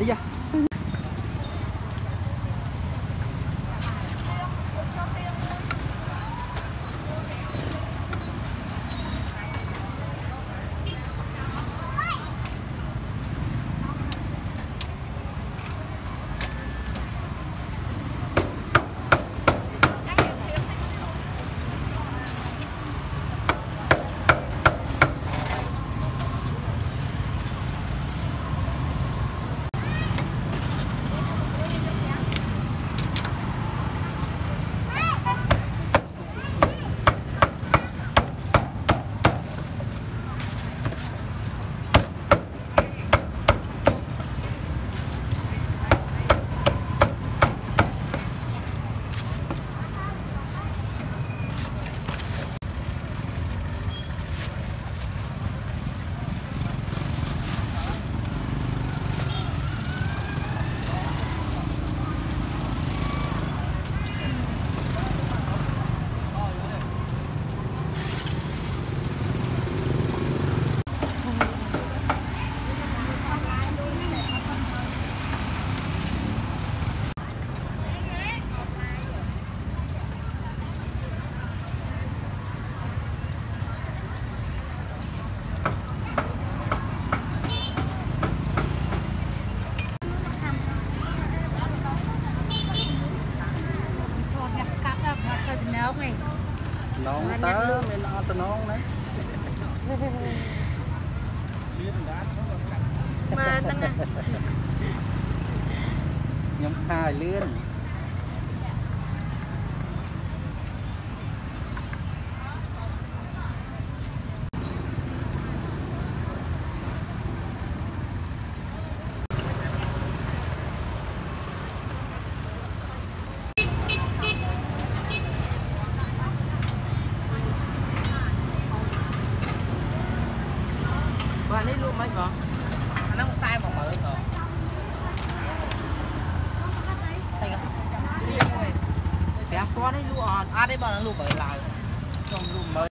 哎呀！ខ្ញុំខាឲ្យលឿនលក់អត់អត់ទេបងលក់បើឡើយចង់លក់មើល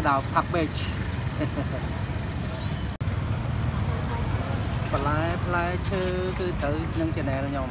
ក្តៅផាក់បេជបន្លែផ្លែឈើគឺត្រូវនឹង channel ខ្ញុំ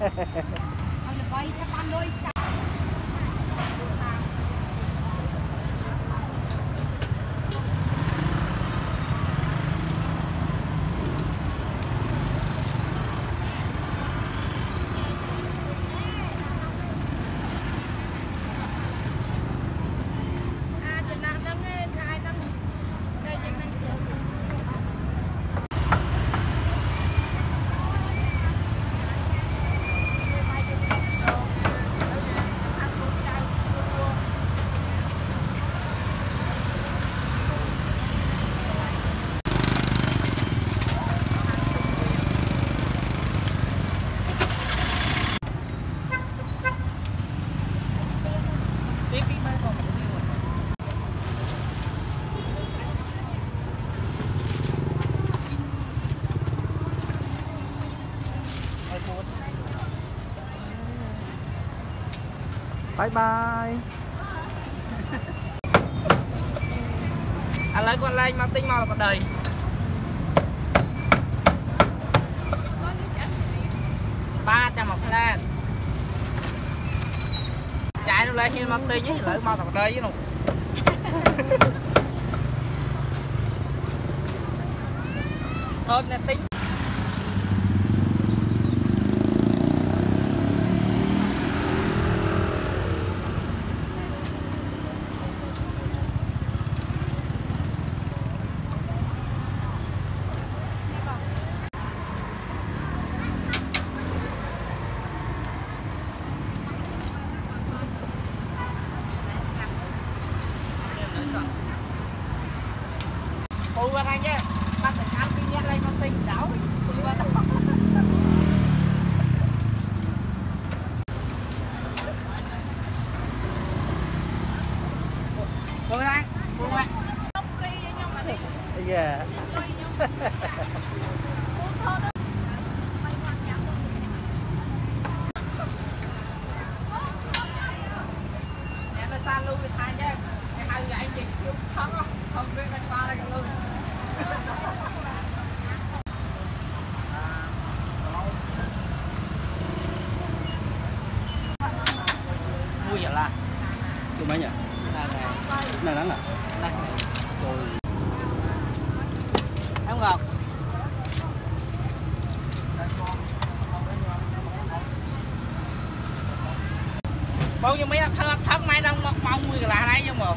Yeah. bye bye anh lấy con lên mang tinh màu là còn đầy ba trăm một lan chạy nó lên như mang tinh ấy lỡ mau còn đầy chứ nụ thôi nè tính Yeah. xa lưu thì thay chứ Ngày hai ngày chị không không Không biết đánh qua là cái lưu Vui vậy là Chú mấy nhỉ? Này này Này nắng à? Này Trời យើងមានអត់ផឹកផឹកម៉ែដល់មកម៉ោង1កន្លះដែរយើងមក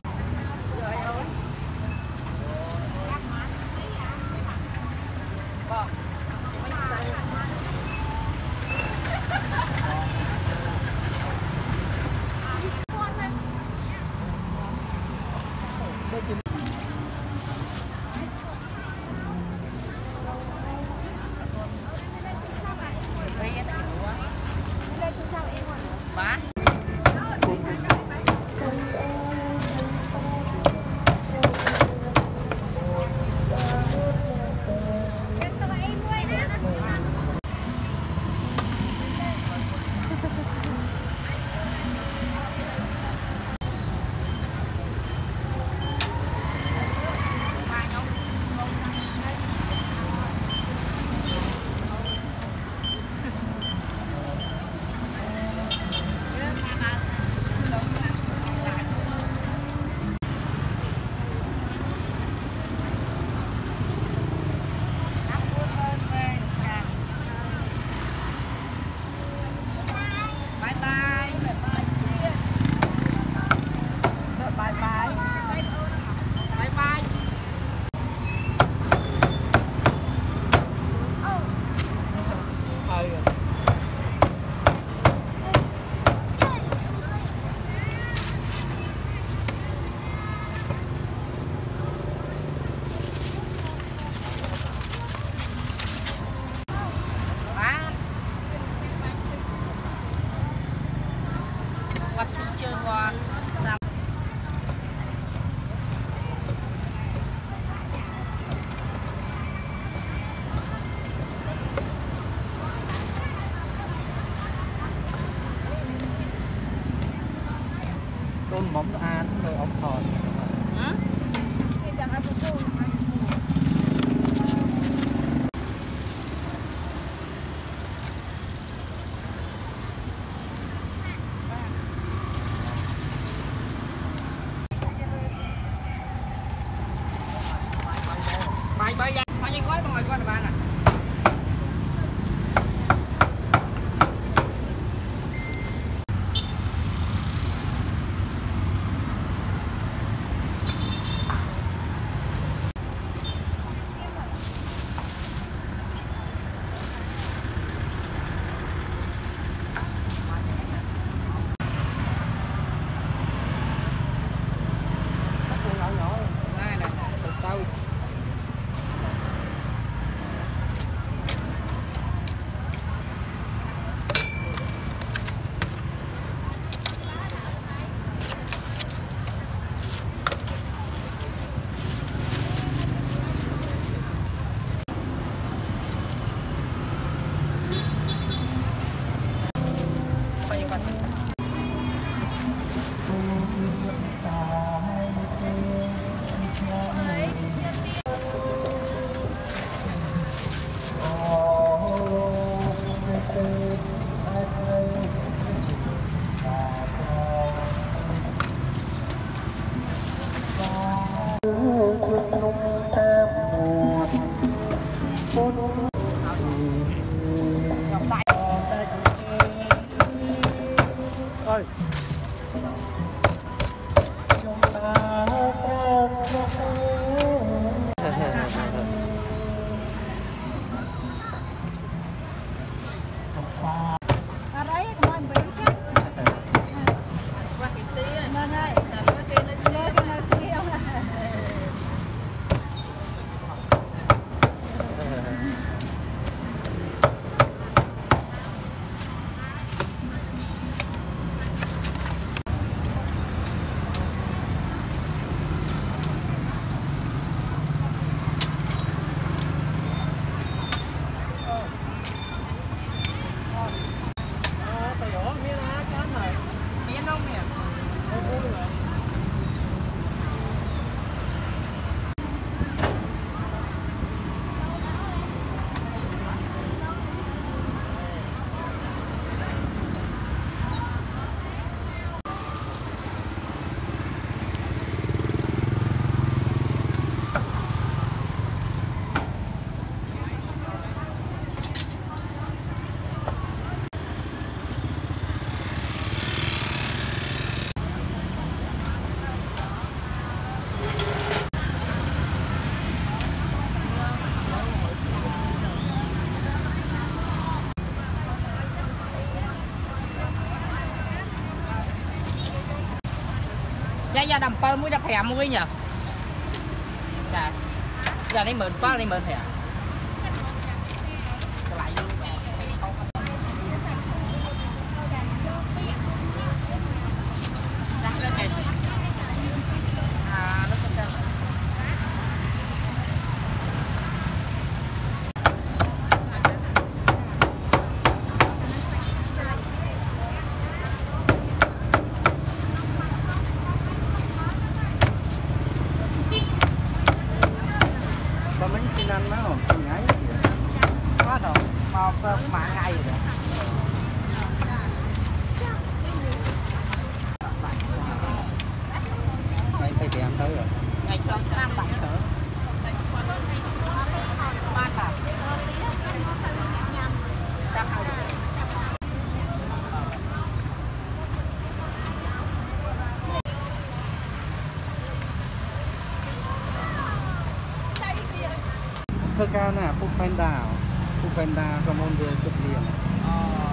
móng đã ចេះយក17មួយ15មួយចាចានេះ17000នេះ15000เธอการน่ะพุกแฟนดาว พุกแฟนดาวก็มวลเดือนจุดเลี่ยนอ๋อ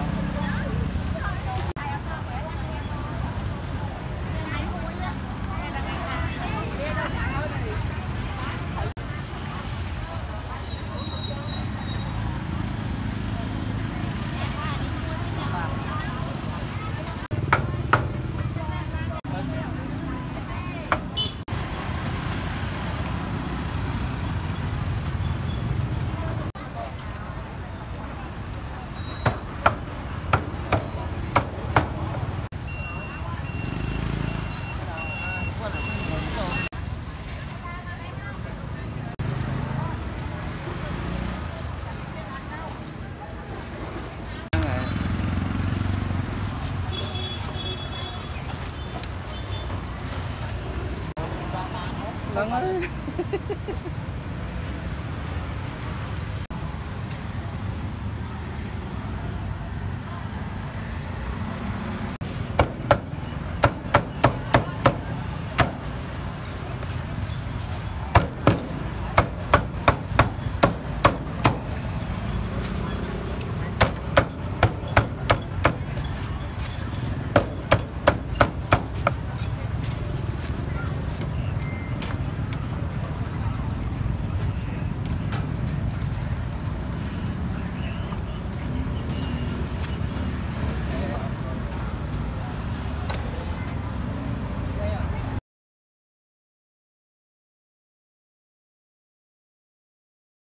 考え